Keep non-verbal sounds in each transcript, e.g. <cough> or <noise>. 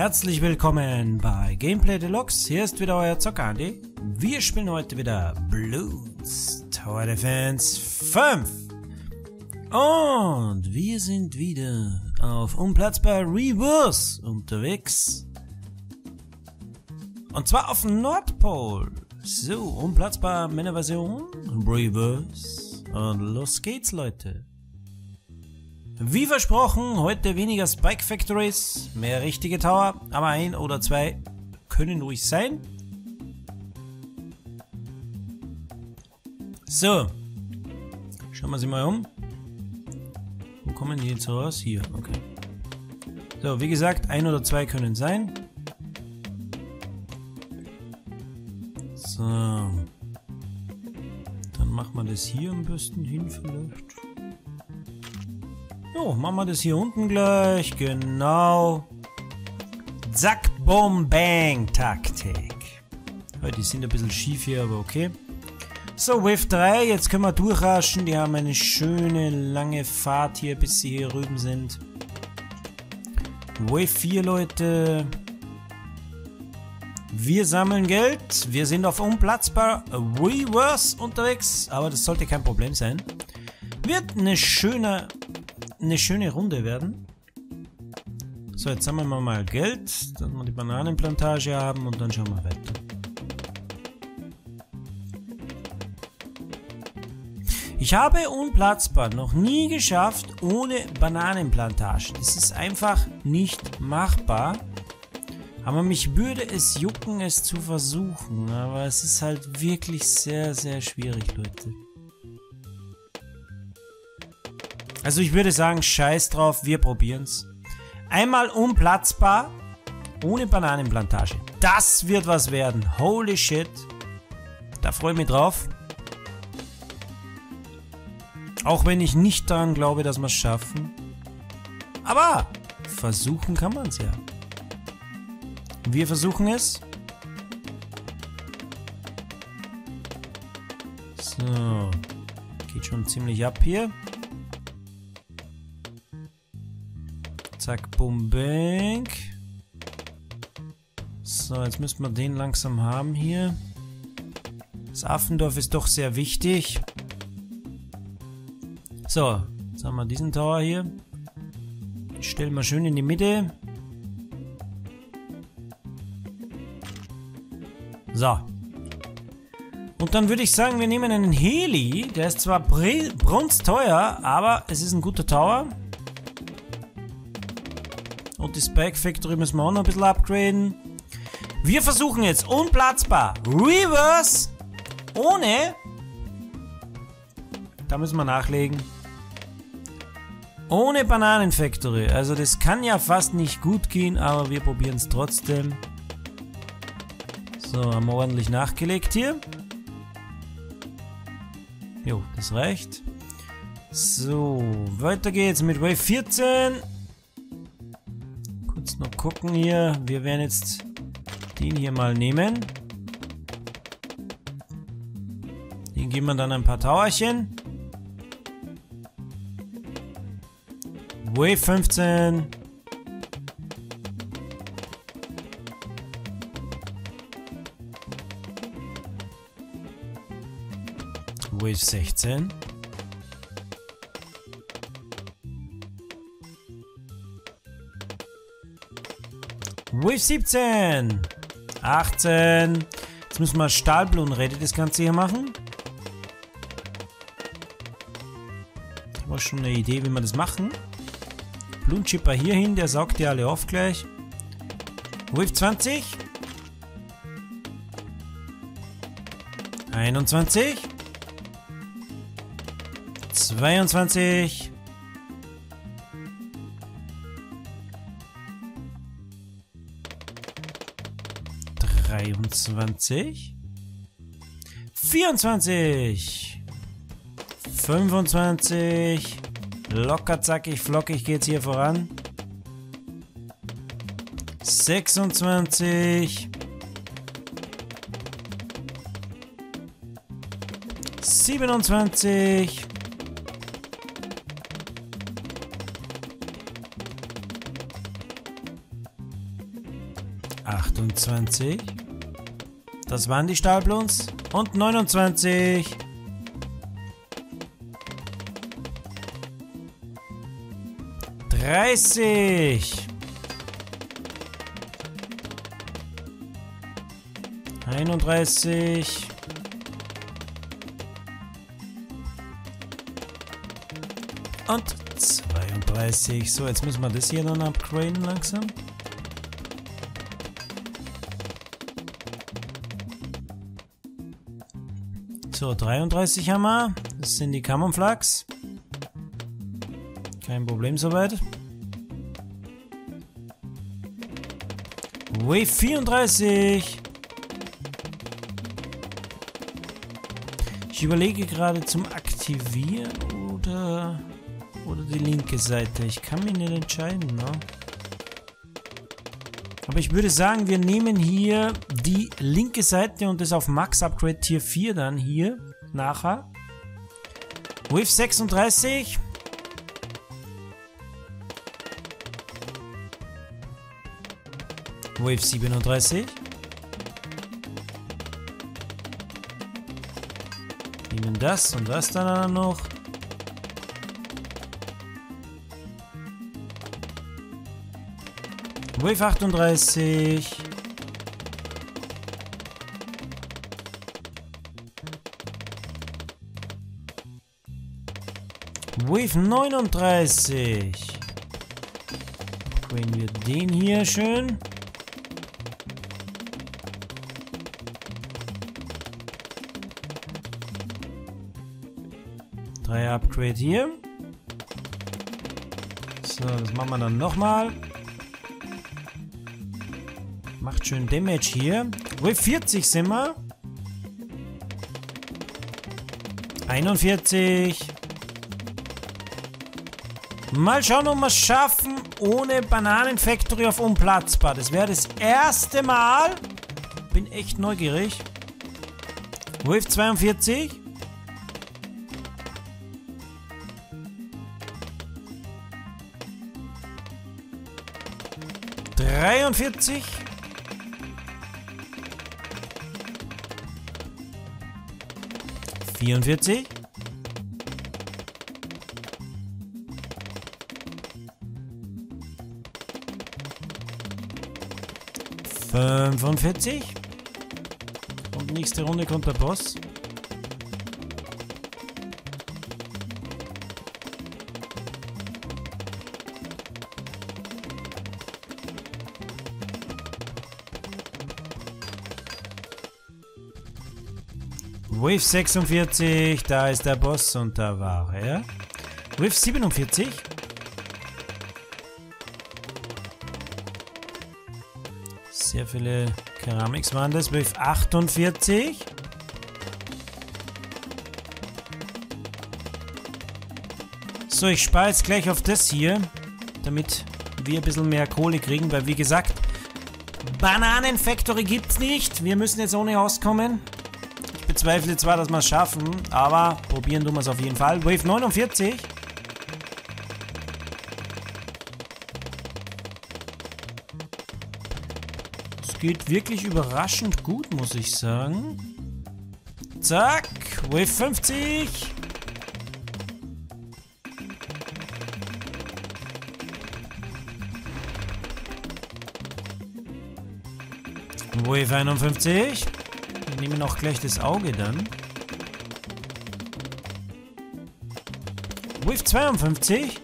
Herzlich willkommen bei Gameplay Deluxe. Hier ist wieder euer Zocker Andy. Wir spielen heute wieder Blues Tower Defense 5. Und wir sind wieder auf unplatzbar Reverse unterwegs. Und zwar auf dem Nordpol. So, unplatzbar Männerversion, Reverse. Und los geht's, Leute. Wie versprochen, heute weniger Spike Factories, mehr richtige Tower, aber ein oder zwei können ruhig sein. So, schauen wir sie mal um. Wo kommen die jetzt raus? Hier, okay. So, wie gesagt, ein oder zwei können sein. So. Dann machen wir das hier am besten hin vielleicht. Jo, machen wir das hier unten gleich. Genau. Zack, Boom, Bang, Taktik. Die sind ein bisschen schief hier, aber okay. So, Wave 3, jetzt können wir durchraschen. Die haben eine schöne, lange Fahrt hier, bis sie hier rüben sind. Wave 4, Leute. Wir sammeln Geld. Wir sind auf unplatzbar Reverse unterwegs, aber das sollte kein Problem sein. Wird eine schöne eine schöne Runde werden. So, jetzt sammeln wir mal Geld, dass wir die Bananenplantage haben und dann schauen wir weiter. Ich habe unplatzbar noch nie geschafft ohne Bananenplantage. Das ist einfach nicht machbar. Aber mich würde es jucken, es zu versuchen. Aber es ist halt wirklich sehr, sehr schwierig, Leute. Also ich würde sagen, scheiß drauf, wir probieren's. Einmal unplatzbar, ohne Bananenplantage. Das wird was werden. Holy shit. Da freue ich mich drauf. Auch wenn ich nicht daran glaube, dass wir es schaffen. Aber versuchen kann man es ja. Wir versuchen es. So. Geht schon ziemlich ab hier. Zack, bum, bang. So, jetzt müssen wir den langsam haben hier. Das Affendorf ist doch sehr wichtig. So, jetzt haben wir diesen Tower hier. Den stellen wir schön in die Mitte. So. Und dann würde ich sagen, wir nehmen einen Heli. Der ist zwar brunsteuer, aber es ist ein guter Tower. Und die Spike Factory müssen wir auch noch ein bisschen upgraden. Wir versuchen jetzt unplatzbar Reverse ohne. Da müssen wir nachlegen. Ohne Bananenfactory. Also das kann ja fast nicht gut gehen, aber wir probieren es trotzdem. So, haben wir ordentlich nachgelegt hier. Jo, das reicht. So, weiter geht's mit Wave 14 noch gucken hier. Wir werden jetzt den hier mal nehmen. Den geben wir dann ein paar Towerchen. Wave 15. Wave 16. Wave 17. 18. Jetzt müssen wir Stahlblumen ready das Ganze hier machen. Ich habe schon eine Idee, wie wir das machen. Blumenchipper hier hin, der saugt die alle auf gleich. Wave 20. 21. 22. 23, 24, 25, locker zackig flockig geht's hier voran. 26, 27, 28. Das waren die Stahlblons. Und 29. Dreißig. Einunddreißig. Und 32. So, jetzt müssen wir das hier dann upgraden langsam. So, 33 haben wir. Das sind die Camouflags. Kein Problem soweit. Wave 34. Ich überlege gerade zum Aktivieren oder, oder die linke Seite. Ich kann mich nicht entscheiden, ne? Aber ich würde sagen, wir nehmen hier die linke Seite und das auf Max Upgrade Tier 4 dann hier nachher. Wave 36. Wave 37. Nehmen das und das dann noch. Wave 38. Wave 39. Upgraden wir den hier schön. Drei Upgrade hier. So, das machen wir dann nochmal. Macht schön Damage hier. Wave 40 sind wir. 41. Mal schauen, ob wir es schaffen, ohne Bananenfactory auf unplatzbar. Das wäre das erste Mal. Bin echt neugierig. Wave 42. Dreiundvierzig. Vierundvierzig. Fünfundvierzig. Und nächste Runde kommt der Boss. Wave 46, da ist der Boss und da war er. Wave 47. Sehr viele Keramiks waren das. Wave 48. So, ich spare jetzt gleich auf das hier, damit wir ein bisschen mehr Kohle kriegen, weil wie gesagt, Bananenfactory gibt's nicht. Wir müssen jetzt ohne auskommen. Bezweifle zwar, dass wir es schaffen, aber probieren tun wir es auf jeden Fall. Wave 49. Es geht wirklich überraschend gut, muss ich sagen. Zack, Wave 50. Wave 51. Nehmen auch gleich das Auge dann. Wave 52.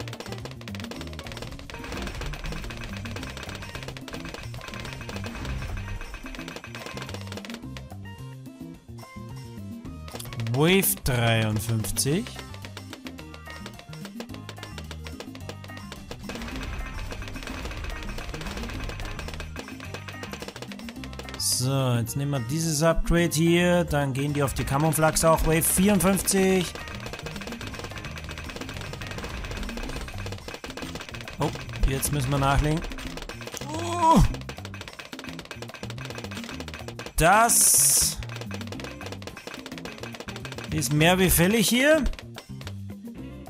Wave 53. So, jetzt nehmen wir dieses Upgrade hier. Dann gehen die auf die Camouflags auch. Wave 54. Oh, jetzt müssen wir nachlegen. Oh. Das ist mehr wie fällig hier.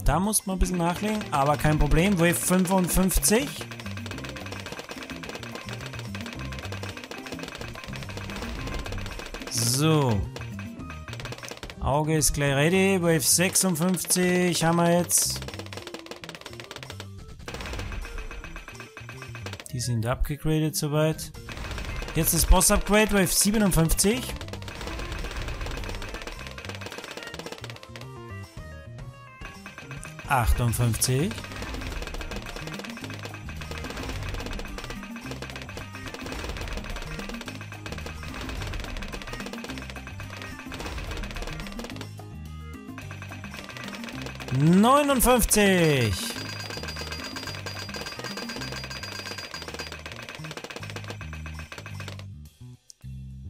Da muss man ein bisschen nachlegen, aber kein Problem. Wave 55. So. Auge ist gleich ready. Wave 56 haben wir jetzt. Die sind abgegradet soweit. Jetzt das Boss-Upgrade, Wave 57. Achtundfünfzig. Neunundfünfzig.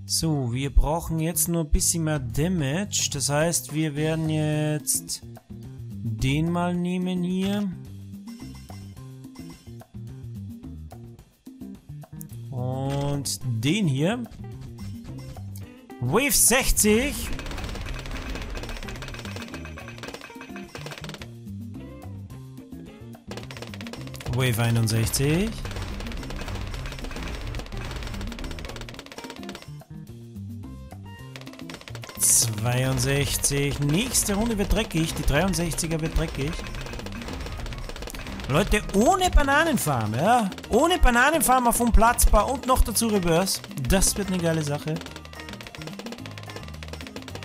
So, wir brauchen jetzt nur ein bisschen mehr Damage. Das heißt, wir werden jetzt den mal nehmen hier. Und den hier. Wave 60. Wave 61. Zweiundsechzig. Nächste Runde wird dreckig. Die 63er wird dreckig. Leute, ohne Bananenfarm, ja? Ohne Bananenfarm auf dem Platzbar und noch dazu Reverse. Das wird eine geile Sache.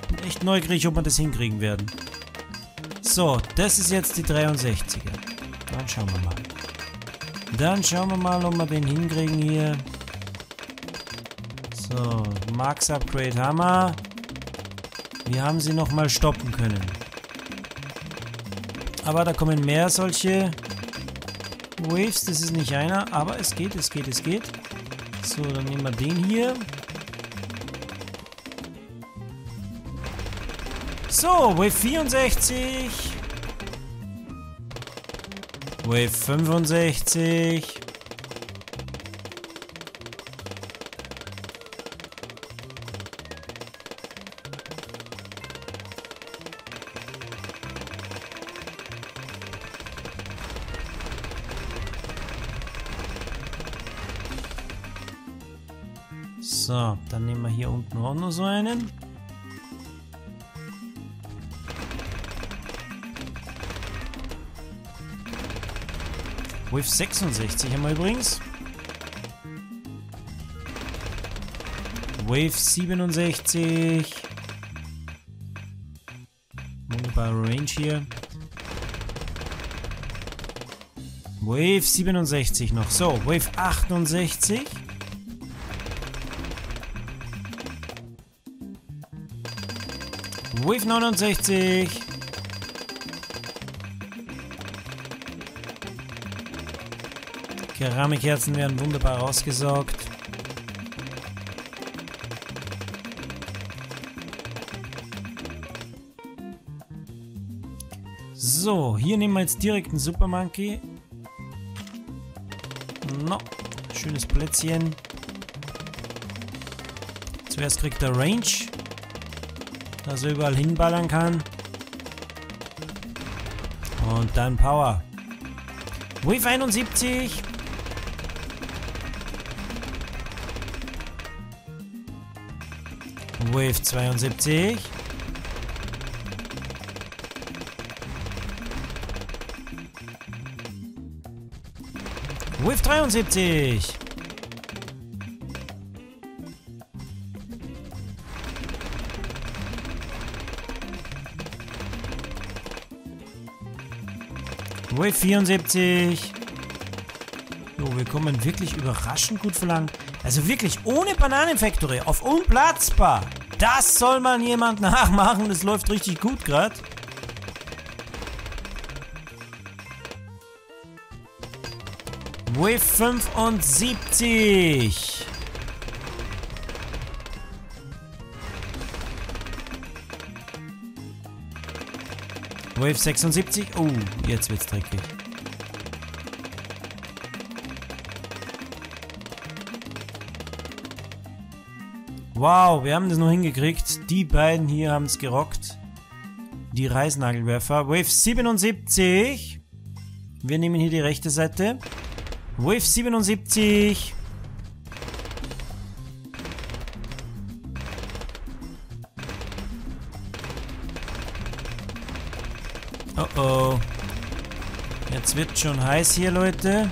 Bin echt neugierig, ob wir das hinkriegen werden. So, das ist jetzt die 63er. Dann schauen wir mal. Dann schauen wir mal, ob wir den hinkriegen hier. So, Max Upgrade wir. Wir haben sie nochmal stoppen können. Aber da kommen mehr solche Waves. Das ist nicht einer, aber es geht, es geht, es geht. So, dann nehmen wir den hier. So, Wave 64. Wave 65. Wave66 haben wir übrigens. Wave 67. Mobile Range hier. Wave 67 noch. So, Wave 68. Wave 69. Keramikherzen werden wunderbar ausgesaugt. So, hier nehmen wir jetzt direkt einen Super Monkey. No, schönes Plätzchen. Zuerst kriegt er Range, dass er überall hinballern kann. Und dann Power. Wave 71. Wave 72. Wave 73. Wave 74. Jo, wir kommen wirklich überraschend gut verlangt. Also wirklich ohne Bananenfactory auf unplatzbar. Das soll man jemand nachmachen. Das läuft richtig gut gerade. Wave 75. Wave 76. Oh, jetzt wird's dreckig. Wow, wir haben das noch hingekriegt. Die beiden hier haben es gerockt. Die Reisnagelwerfer. Wave 77. Wir nehmen hier die rechte Seite. Wave 77. Oh oh. Jetzt wird schon heiß hier, Leute.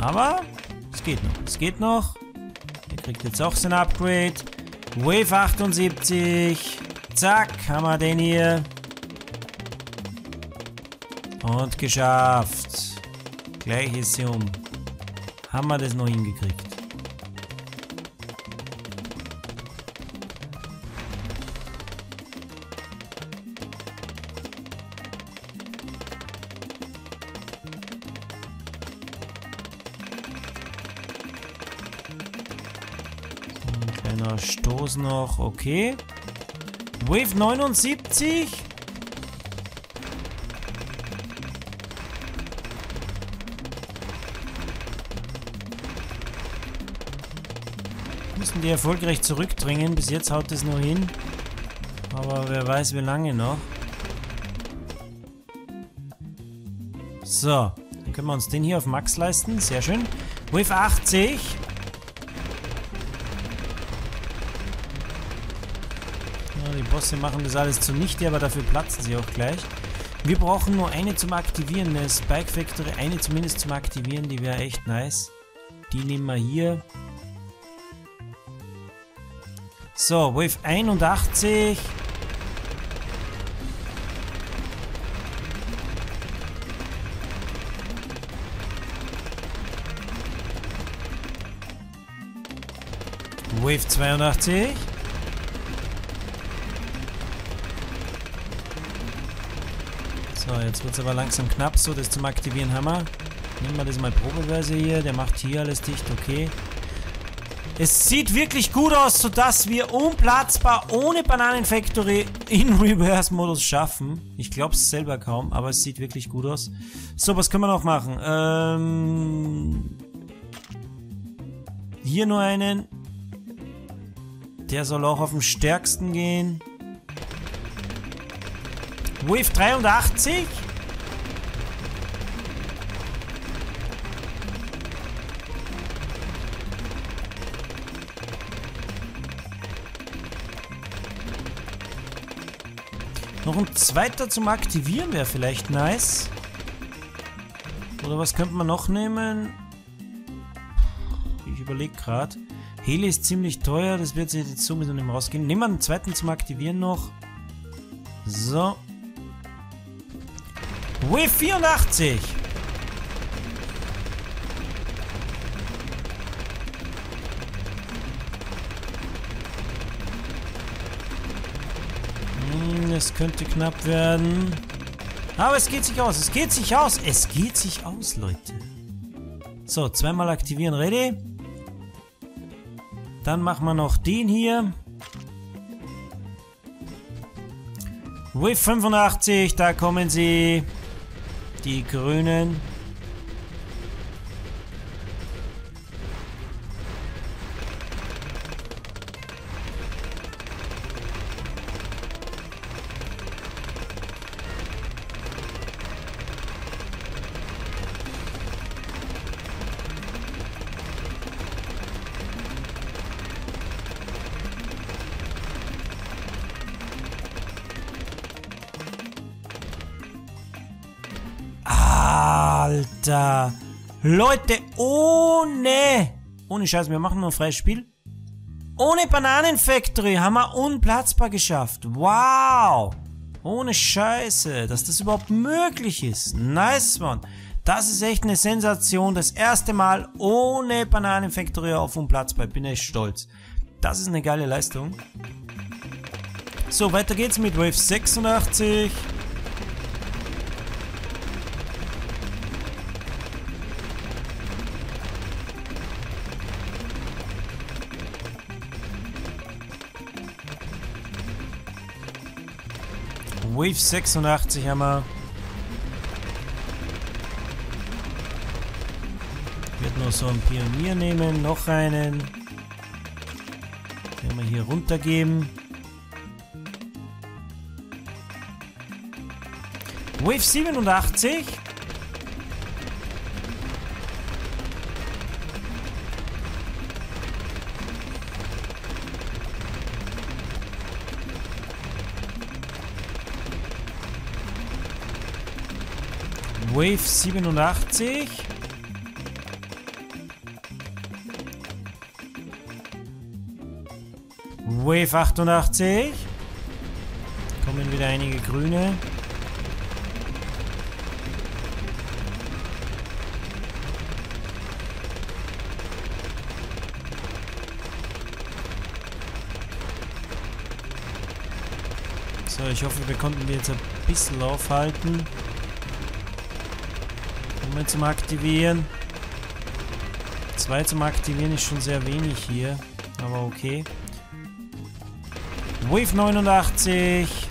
Aber es geht noch. Es geht noch. Kriegt jetzt auch sein Upgrade. Wave 78. Zack, haben wir den hier. Und geschafft. Gleich ist sie um. Haben wir das noch hingekriegt. Stoß noch, okay. Wave 79. Müssen die erfolgreich zurückdrängen. Bis jetzt haut es nur hin. Aber wer weiß wie lange noch. So, dann können wir uns den hier auf Max leisten. Sehr schön. Wave 80. Bosse machen das alles zunichte, aber dafür platzen sie auch gleich. Wir brauchen nur eine zum Aktivieren. Eine Spike Factory, eine zumindest zum Aktivieren, die wäre echt nice. Die nehmen wir hier. So, Wave 81. Wave 82. jetzt wird es aber langsam knapp. So, das zum Aktivieren haben wir. Nehmen wir das mal probeweise hier. Der macht hier alles dicht, okay. Es sieht wirklich gut aus, sodass wir unplatzbar ohne Bananenfactory in <laughs> Reverse-Modus schaffen. Ich glaube es selber kaum, aber es sieht wirklich gut aus. So, was können wir noch machen? Ähm, hier nur einen. Der soll auch auf den stärksten gehen. Wave 83. Noch ein zweiter zum Aktivieren wäre vielleicht nice. Oder was könnte man noch nehmen? Ich überlege gerade. Heli ist ziemlich teuer, das wird sich jetzt sowieso nicht mehr rausgehen. Nehmen wir einen zweiten zum Aktivieren noch. So. Wave 84. Hm, es könnte knapp werden. Aber es geht sich aus. Es geht sich aus. Es geht sich aus, Leute. So, zweimal aktivieren. Ready? Dann machen wir noch den hier. Wave 85, da kommen sie. Die Grünen. Leute, ohne... Ohne Scheiß, wir machen nur ein freies Spiel. Ohne Bananenfactory haben wir unplatzbar geschafft. Wow. Ohne Scheiße, dass das überhaupt möglich ist. Nice, Mann. Das ist echt eine Sensation. Das erste Mal ohne Bananenfactory auf unplatzbar. Bin echt stolz. Das ist eine geile Leistung. So, weiter geht's mit Wave 86. Wave 86 haben wir. Ich werde nur so einen Pionier nehmen, noch einen. Den wir hier runtergeben. Wave 87. Wave 87. Wave 88. Kommen wieder einige Grüne. So, ich hoffe, wir konnten die jetzt ein bisschen aufhalten. Moment zum Aktivieren. Zwei zum Aktivieren ist schon sehr wenig hier. Aber okay. Wave 89.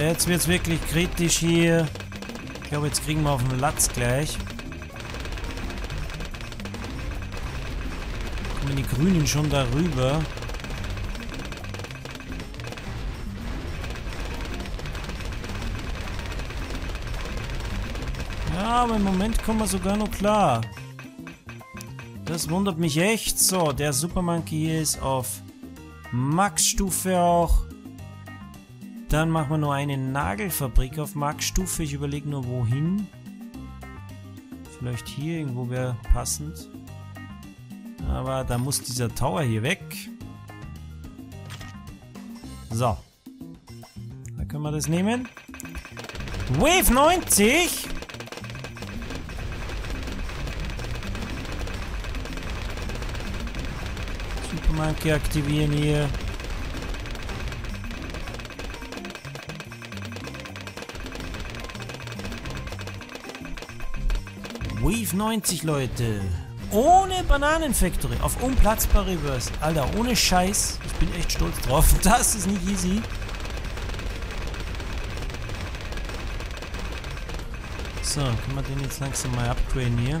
Jetzt wird es wirklich kritisch hier. Ich glaube, jetzt kriegen wir auf den Latz gleich. Kommen die Grünen schon darüber. Ja, aber im Moment kommen wir sogar noch klar. Das wundert mich echt. So, der Supermonkey hier ist auf Max-Stufe auch. Dann machen wir nur eine Nagelfabrik auf Max-Stufe. Ich überlege nur wohin. Vielleicht hier irgendwo wäre passend. Aber da muss dieser Tower hier weg. So. Da können wir das nehmen. Wave 90. Supermarkt aktivieren hier. Wave 90, Leute. Ohne Bananenfactory. Auf unplatzbar Reverse. Alter, ohne Scheiß. Ich bin echt stolz drauf. <laughs> Das ist nicht easy. So, können wir den jetzt langsam mal upgraden hier.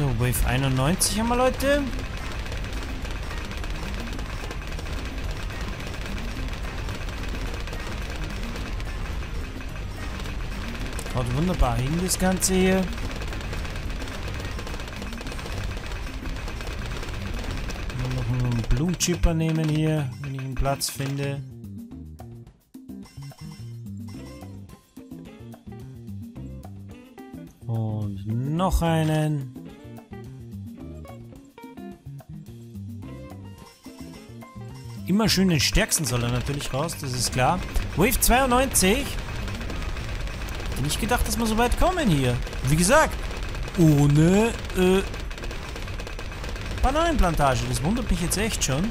So, Wave 91 haben wir, Leute. Haut wunderbar hin, das Ganze hier. Noch einen Blumenchipper nehmen hier, wenn ich einen Platz finde. Und noch einen. Immer schön den stärksten soll er natürlich raus, das ist klar. Wave 92. Hätte nicht gedacht, dass wir so weit kommen hier. Wie gesagt, ohne äh, Bananenplantage. Das wundert mich jetzt echt schon.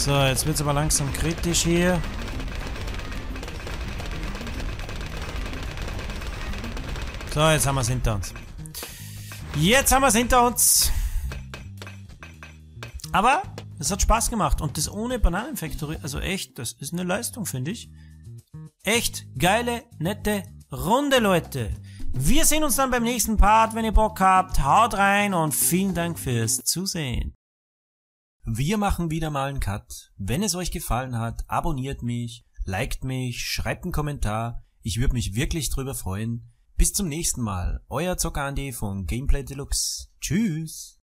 So, jetzt wird es aber langsam kritisch hier. So, jetzt haben wir es hinter uns. Jetzt haben wir es hinter uns. Aber es hat Spaß gemacht. Und das ohne Bananenfactory, also echt, das ist eine Leistung, finde ich. Echt geile, nette Runde, Leute. Wir sehen uns dann beim nächsten Part, wenn ihr Bock habt. Haut rein und vielen Dank fürs Zusehen. Wir machen wieder mal einen Cut. Wenn es euch gefallen hat, abonniert mich, liked mich, schreibt einen Kommentar. Ich würde mich wirklich drüber freuen. Bis zum nächsten Mal. Euer Zocker Andy von Gameplay Deluxe. Tschüss.